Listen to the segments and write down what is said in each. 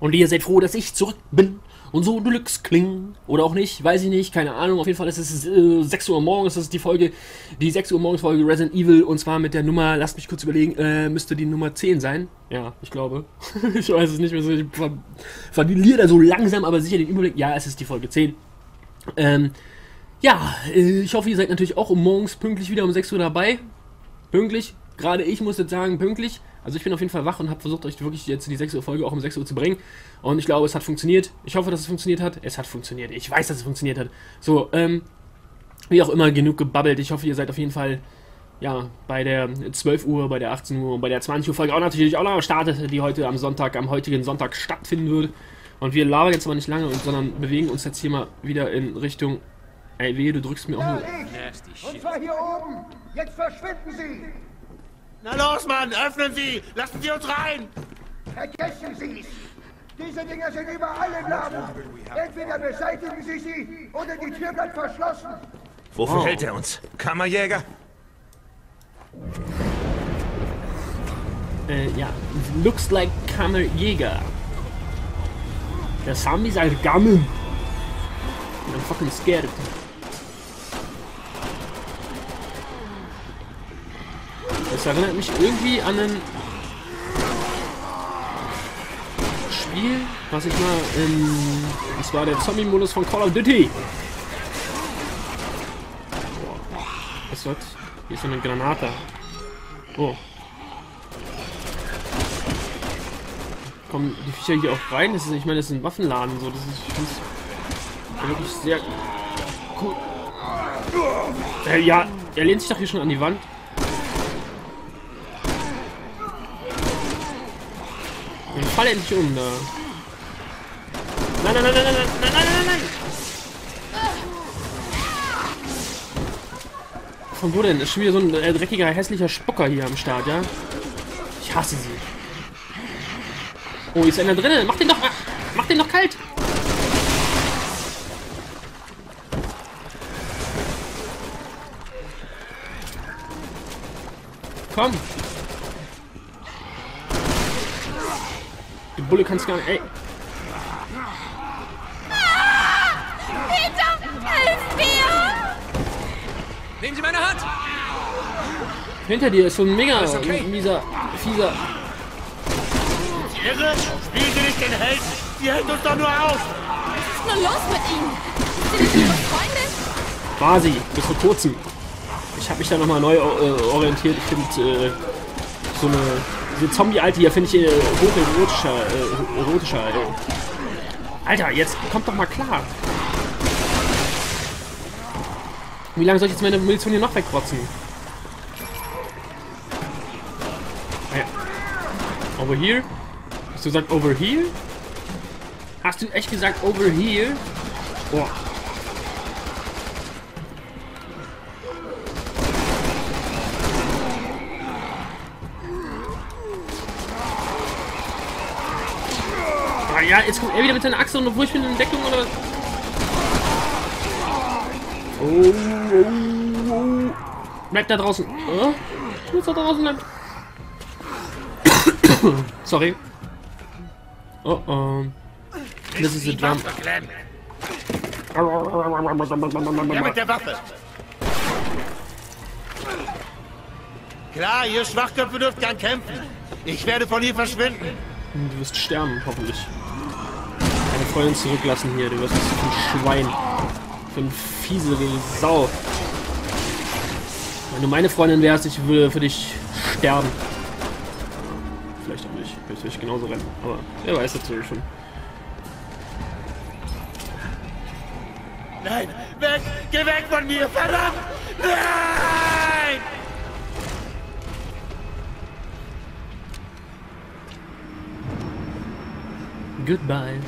Und ihr seid froh, dass ich zurück bin und so Deluxe klingen. Oder auch nicht, weiß ich nicht, keine Ahnung. Auf jeden Fall ist es äh, 6 Uhr morgens, das ist die Folge, die 6 Uhr morgens Folge Resident Evil und zwar mit der Nummer, lasst mich kurz überlegen, äh, müsste die Nummer 10 sein. Ja, ich glaube. ich weiß es nicht mehr so. Ich ver verliere da so langsam, aber sicher den Überblick. Ja, es ist die Folge 10. Ähm, ja, äh, ich hoffe, ihr seid natürlich auch morgens pünktlich wieder um 6 Uhr dabei. Pünktlich. Gerade ich muss jetzt sagen, pünktlich. Also ich bin auf jeden Fall wach und habe versucht, euch wirklich jetzt die 6 Uhr Folge auch um 6 Uhr zu bringen. Und ich glaube, es hat funktioniert. Ich hoffe, dass es funktioniert hat. Es hat funktioniert. Ich weiß, dass es funktioniert hat. So, ähm, wie auch immer, genug gebabbelt. Ich hoffe, ihr seid auf jeden Fall, ja, bei der 12 Uhr, bei der 18 Uhr und bei der 20 Uhr Folge auch natürlich auch noch startet, die heute am Sonntag, am heutigen Sonntag stattfinden wird. Und wir labern jetzt aber nicht lange, sondern bewegen uns jetzt hier mal wieder in Richtung. Ey, wehe, du drückst mir auch Ja, nur. ich. Und zwar hier oben. Jetzt verschwinden Sie. Na los, Mann, öffnen Sie! Lassen Sie uns rein! Vergessen Sie's. Diese Dinger sind überall im Laden. Entweder beseitigen Sie sie oder die Tür bleibt verschlossen. Wofür Oh. hält er uns? Kammerjäger? Äh, ja. Looks like Kammerjäger. Der Zombies are coming. I'm fucking scared. Das erinnert mich irgendwie an ein Spiel, was ich mal in. Das war der Zombie-Modus von Call of Duty. Was wird? Hier ist eine Granate. Oh. Kommen die Viecher hier auch rein? Das ist, ich meine, das ist ein Waffenladen. So, das ist, wirklich sehr cool. Äh, ja, er lehnt sich doch hier schon an die Wand. Fall endlich um da. Nein, nein, nein, nein, nein, nein, nein, nein, nein. Von wo denn? Das ist schon wieder so ein äh, dreckiger, hässlicher Spucker hier am Start, ja? Ich hasse sie. Oh, ist einer drinnen. Mach den doch, mach den doch kalt. Komm. Bulle kannst gar nicht. Ey, Peter, hilf mir! Nehmen Sie meine Hand! hinter dir ist so ein mega okay. mieser, fieser. Irre! Spielen Sie nicht den Held! Sie hält uns doch nur auf! Was ist nur los mit Ihnen? Sind Sie Ihre Freundin? War sie, bis vor kurzem. Ich habe mich da nochmal neu äh, orientiert. Ich finde äh, so eine. Diese Zombie-Alte hier finde ich äh, hocherotischer. Äh, erotischer. Äh. Alter, jetzt kommt doch mal klar. Wie lange soll ich jetzt meine Munition hier noch wegrotzen? Ah ja. Over here? Hast du gesagt over here? Hast du echt gesagt over here? Boah. Ah ja, jetzt kommt er wieder mit seiner Achse und obwohl ich bin in Deckung oder? Oh, oh, oh. Bleib da draußen. Oh, ich muss da draußen bleiben. Sorry. Oh oh. Das ist ein Drum. Ja, mit der Waffe! Klar, ihr Schwachköpfe dürft gern kämpfen. Ich werde von hier verschwinden. Du wirst sterben, hoffentlich. Freundin zurücklassen hier. Du wirst ein Schwein. Für ein fiese Sau. Wenn du meine Freundin wärst, ich würde für dich sterben. Vielleicht auch nicht. Vielleicht würde ich genauso rennen. Aber wer weiß natürlich schon. Nein, weg! Geh weg von mir! Verdammt! Nein! Goodbye.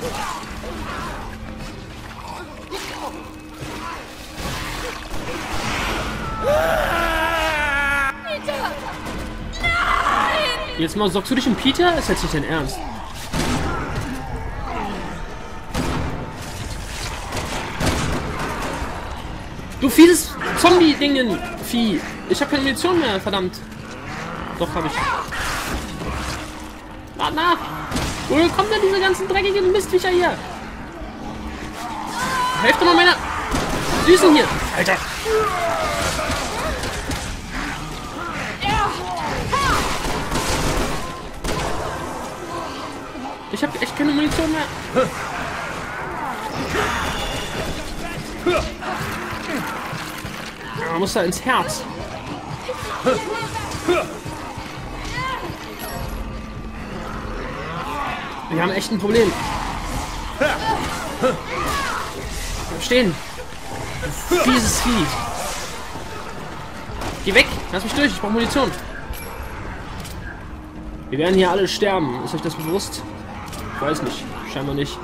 Jetzt mal, sorgst du dich um Peter? Ist jetzt nicht dein Ernst. Du fieses Zombie-Dingen, Vieh. Ich habe keine Munition mehr, verdammt. Doch, habe ich. Warte nach. Woher kommen denn diese ganzen dreckigen Mistviecher hier? Helft doch mal meiner Süßen hier. Alter. Ich hab echt keine Munition mehr. Man muss da ins Herz. Wir haben echt ein Problem. Stehen. Du Fieses Vieh. Geh weg. Lass mich durch. Ich brauche Munition. Wir werden hier alle sterben. Ist euch das bewusst? Weiß nicht. Scheinbar nicht.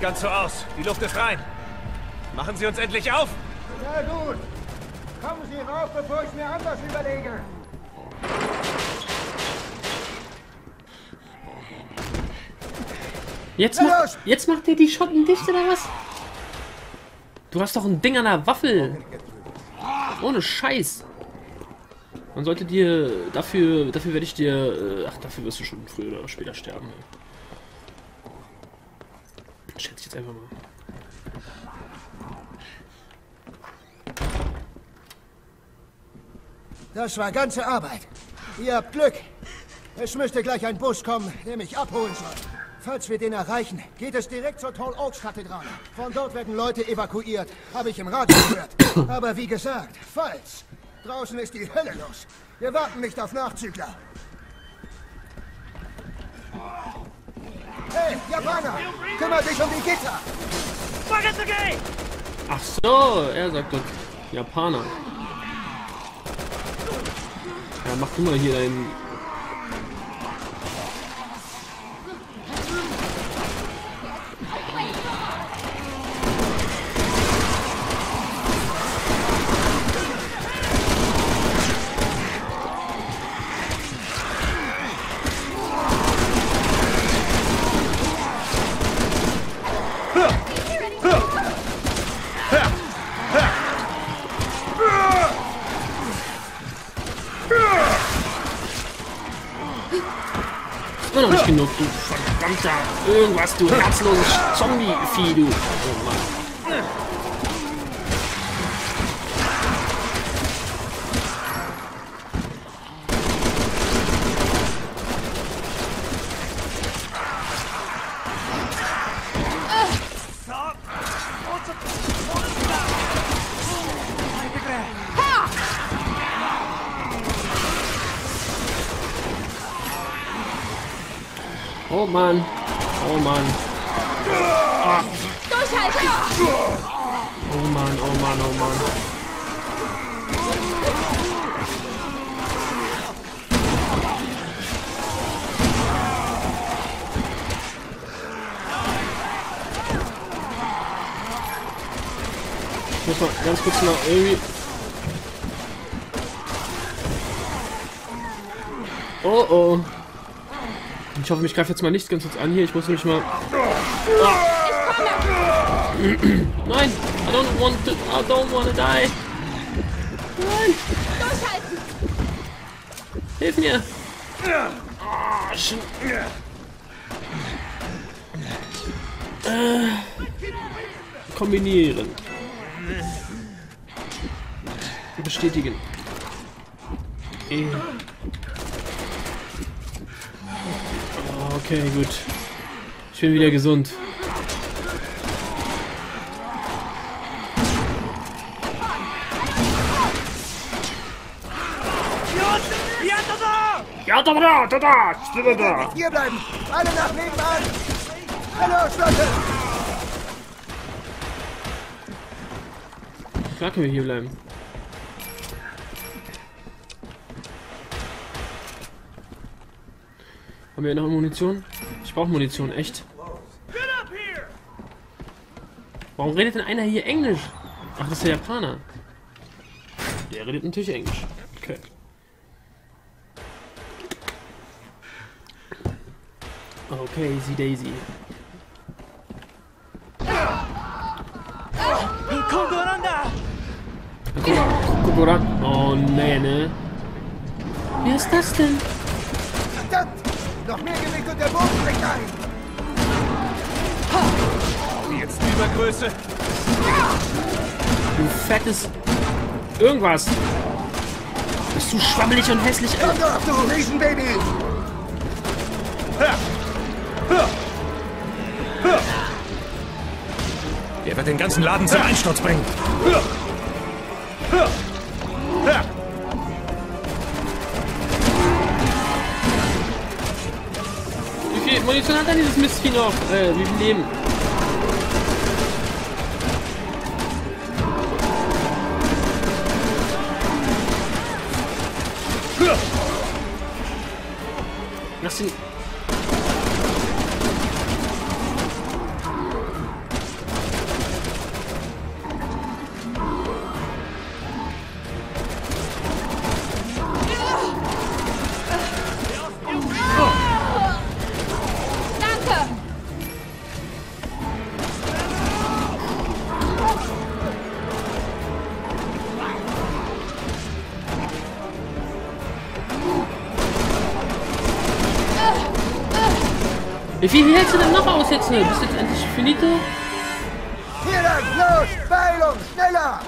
Sieht ganz so aus. Die Luft ist rein. Machen Sie uns endlich auf! Na gut. Kommen Sie rauf, bevor ich mir anders überlege. Jetzt, los! jetzt macht ihr die Schotten dicht oder was? Du hast doch ein Ding an der Waffel. Ohne Scheiß. Man sollte dir dafür, dafür werde ich dir, äh, ach, dafür wirst du schon früher oder später sterben. ey. Schätze ich jetzt einfach mal. Das war ganze Arbeit. Ihr habt Glück. Es müsste gleich ein Bus kommen, der mich abholen soll. Falls wir den erreichen, geht es direkt zur Tall Oaks Kathedrale. Von dort werden Leute evakuiert, habe ich im Radio gehört. Aber wie gesagt, falls. Draußen ist die Hölle los. Wir warten nicht auf Nachzügler. Hey, Japaner! Kümmert dich um die Gitter! Ach so, er sagt doch Japaner. Ja, mach du mal hier deinen. Irgendwas, du herzloses Zombie-Vieh, du. Oh Mann. Oh Mann. Mann. Durchhalten! Oh Mann, oh Mann, oh Mann. Ich muss mal ganz kurz noch irgendwie. Oh oh. Ich hoffe, mich greift jetzt mal nichts ganz kurz an hier. Ich muss nämlich mal. Nein! I don't want to. I don't want to die! Nein! Durchhalten! Hilf mir! Sch- äh, kombinieren. Bestätigen. E. Ah, Okay, gut. Ich bin wieder gesund. Ja, da, da, da, da, da, da. Hier bleiben! Alle nach nebenan! Na los, Leute! Klar können wir hier bleiben. Haben wir noch Munition? Ich brauche Munition, echt. Warum redet denn einer hier Englisch? Ach, das ist der Japaner. Der redet natürlich Englisch. Okay. Okay, easy daisy. Oh nee, ne? Wer ist das denn? Noch mehr Gewicht und der Boden bricht ein! Jetzt Übergröße. Du fettes... Irgendwas. Bist du schwammelig und hässlich, Komm Alter. doch, du Riesenbaby! Der wird den ganzen Laden zum Einsturz bringen. Munition hat denn dieses Mistvieh noch? Äh, Leben? Wie viel hältst du denn noch aus jetzt? ne? Bist du jetzt endlich finito? Hier los! Beilung, schneller!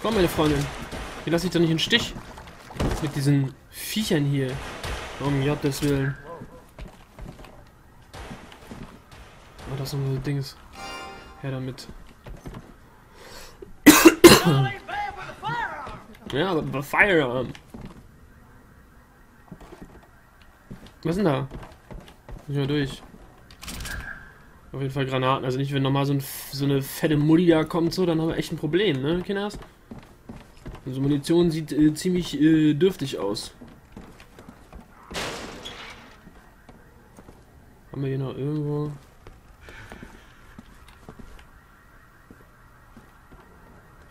Komm, meine Freundin. Hier lasse ich doch nicht im Stich. Mit diesen Viechern hier. Um Gottes Willen. Oh, das ist so Dings. Her damit. Ja, aber aber Firearm. Was ist denn da? Nicht mal durch. Auf jeden Fall Granaten. Also nicht, wenn nochmal so, ein, so eine fette Mutti da kommt, so, dann haben wir echt ein Problem, ne, Kinders? Also Munition sieht äh, ziemlich äh, dürftig aus. Haben wir hier noch irgendwo...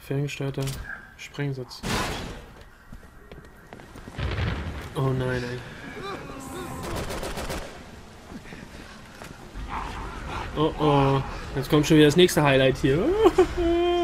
Ferngesteuerter Sprengsatz. Oh nein, nein. Oh oh. Jetzt kommt schon wieder das nächste Highlight hier.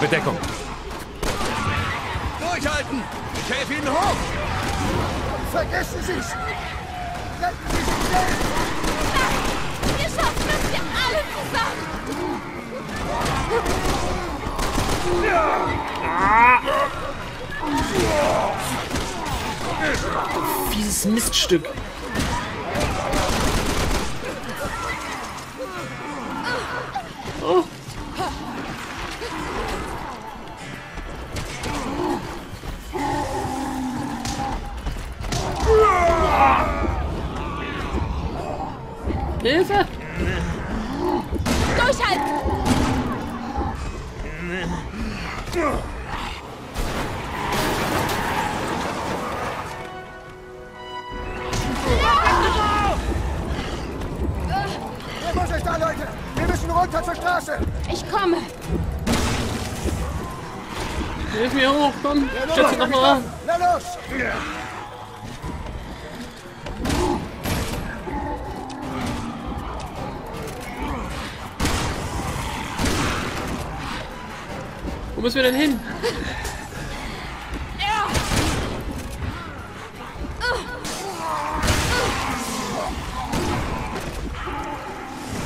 gebe Deckung. Durchhalten! Ich helfe Ihnen hoch! Vergessen Sie's! Retten Sie sich selbst! Wir schaffen es hier alle zusammen! Fieses Miststück. Hilfe! Durchhalten! Es da, Leute? Wir müssen runter zur Straße! Ich komme! Hilf mir hoch, komm! Schätze Nummer noch mal! Na los! Wo müssen wir denn hin?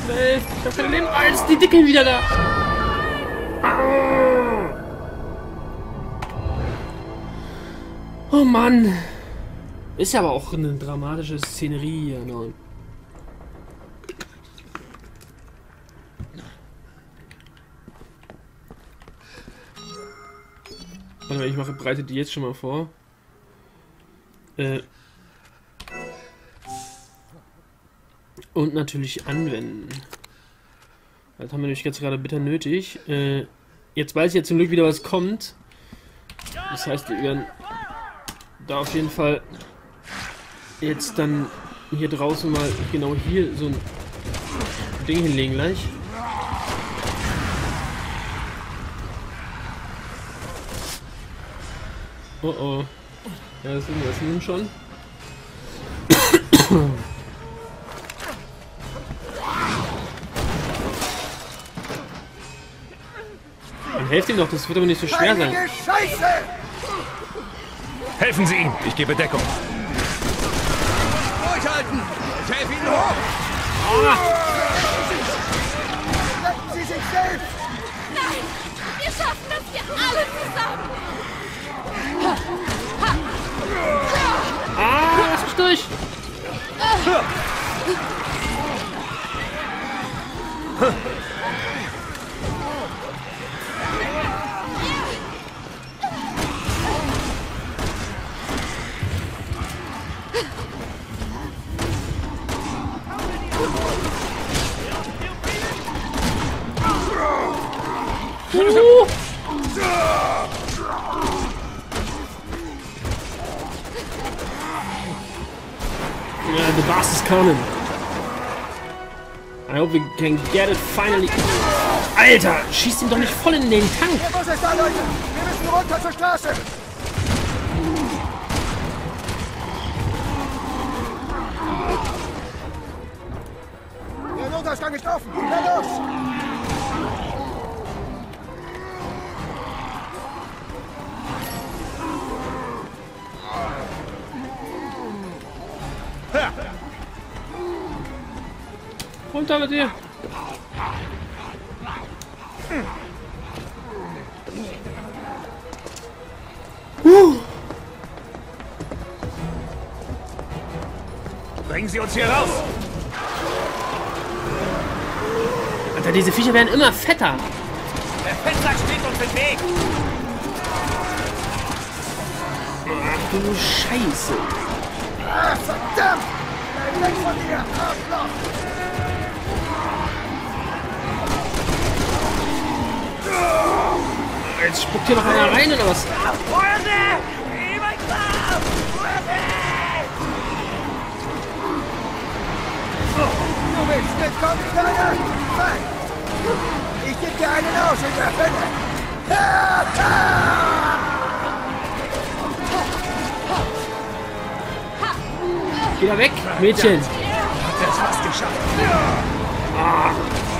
Schnell, ich hab kein Leben. Ah, jetzt ist die Dicke wieder da. Oh Mann. Ist ja aber auch eine dramatische Szenerie hier. Ne? Warte mal, ich mache, bereite die jetzt schon mal vor. Äh. Und natürlich anwenden. Das haben wir nämlich jetzt gerade bitter nötig. Äh, jetzt weiß ich jetzt zum Glück wieder, was kommt. Das heißt, wir werden da auf jeden Fall jetzt dann hier draußen mal genau hier so ein Ding hinlegen gleich. Oh oh. Ja, das sind wir nun schon. Dann helft ihm doch, das wird aber nicht so schwer sein. Helfen Sie ihm. Ich gebe Deckung. Durchhalten! Ich helfe Ihnen hoch! Retten Sie sich selbst! Nein! Wir schaffen das hier alle zusammen! Ah, lass mich durch! Uh. Coming. I hope we can get it finally. Alter, schießt ihn doch nicht voll in den Tank. Wo ist es da, Leute? Wir müssen runter zur Straße! Der Notausgang ist offen! Na los! Runter mit dir. Bringen Sie uns hier raus. Alter, diese Viecher werden immer fetter. Der Fettsack steht uns im Weg. Ach du Scheiße. Ah, verdammt! Bleib weg von mir! Arschloch! Jetzt spuckt hier noch einer rein oder was? Du willst mitkommen, Kleiner? Fein! Ich geb dir einen aus in der Hölle! Geh da weg, Mädchen. Hat er es fast geschafft. Stimmt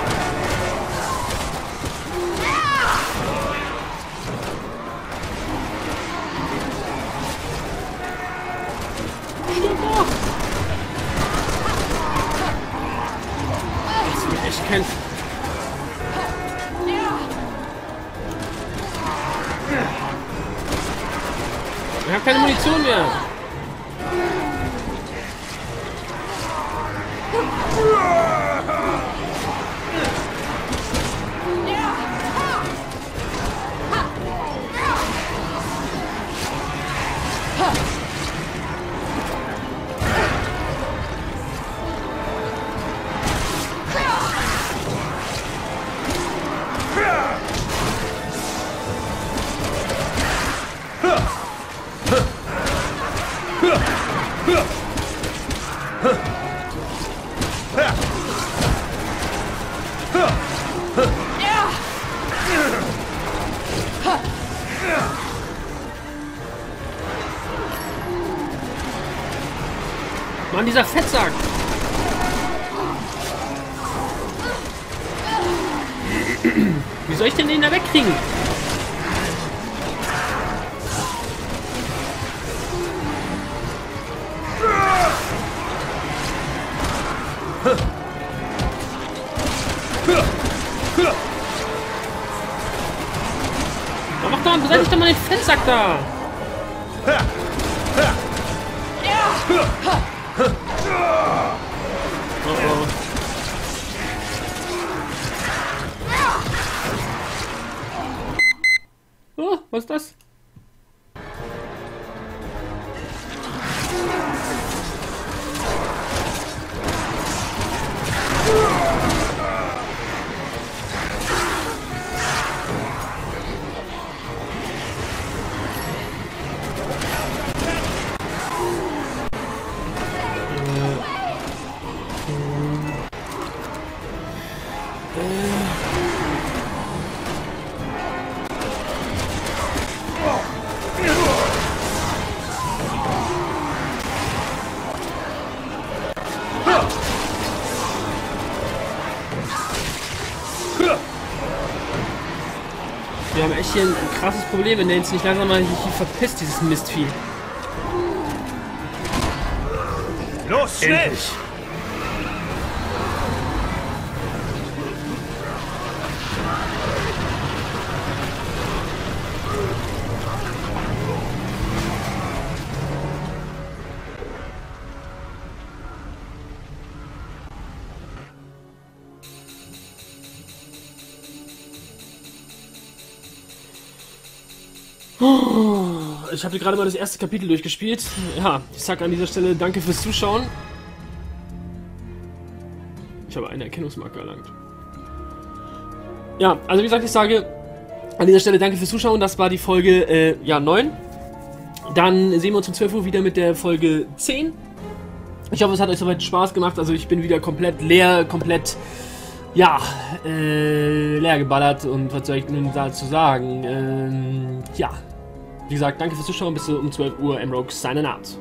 Das wird echt kein... Ich habe keine Munition mehr. Mann, dieser Fettsack. Wie soll ich denn den da wegkriegen? Na, mach doch, beseitig doch mal den Fettsack da. Oh, was ist das? Hier ein krasses Problem, wenn der jetzt nicht langsam mal hier, hier verpisst, dieses Mistvieh. Los, schnell! Endlich. Ich habe gerade mal das erste Kapitel durchgespielt. Ja, ich sag an dieser Stelle danke fürs Zuschauen. Ich habe eine Erkennungsmarke erlangt. Ja, also wie gesagt, ich sage an dieser Stelle danke fürs Zuschauen. Das war die Folge äh, ja, 9. Dann sehen wir uns um 12 Uhr wieder mit der Folge 10. Ich hoffe, es hat euch soweit Spaß gemacht. Also ich bin wieder komplett leer, komplett, ja, äh, leer geballert. Und was soll ich nun dazu sagen? Ähm, ja, wie gesagt, danke fürs Zuschauen. Bis um 12 Uhr. M-Rogue signing out.